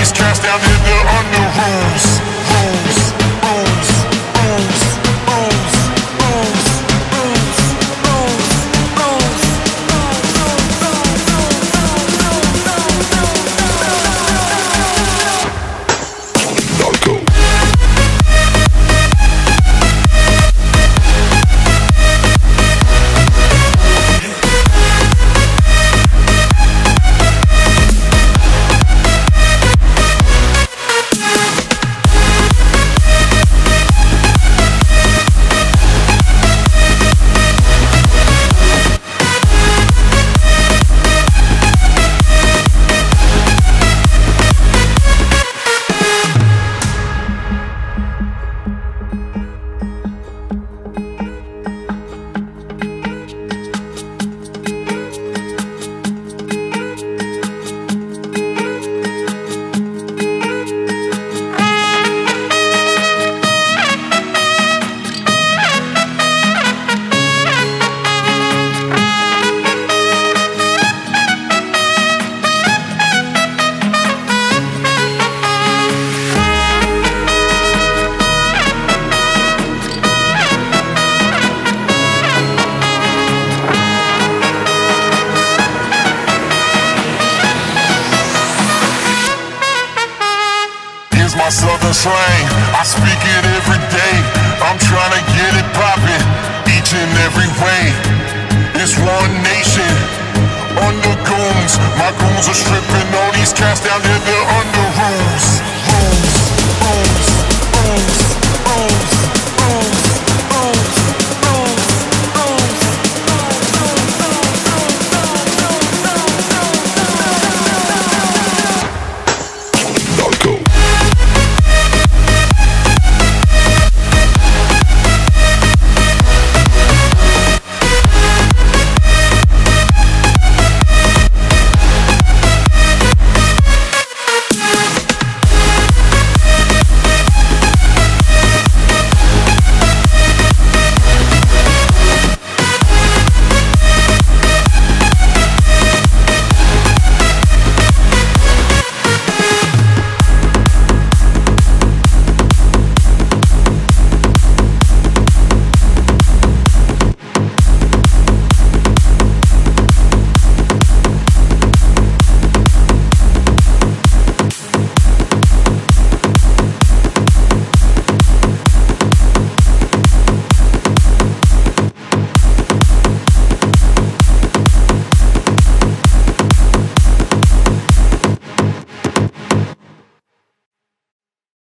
these cats down is my southern slang. I speak it every day. I'm trying to get it poppin' each and every way.